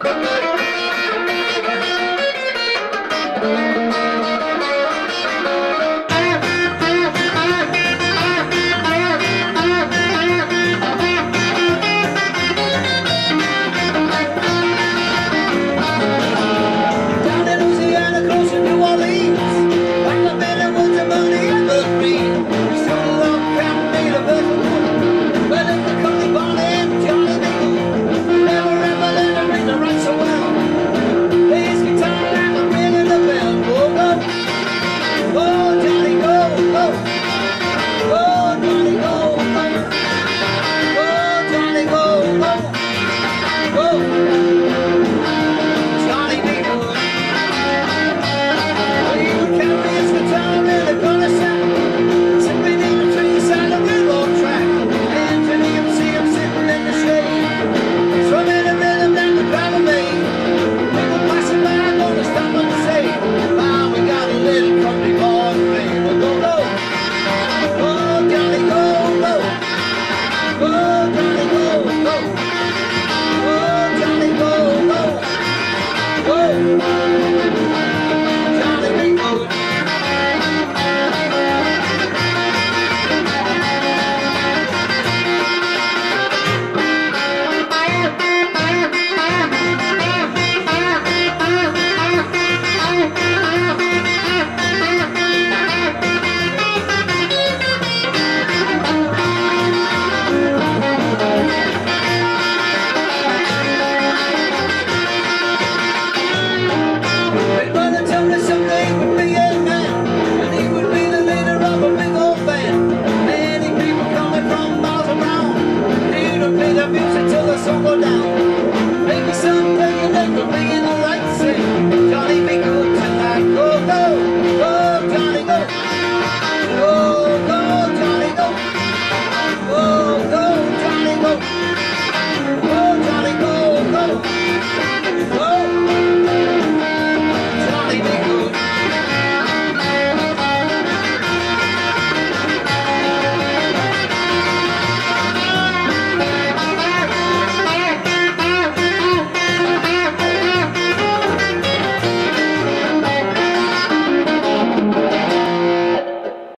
Come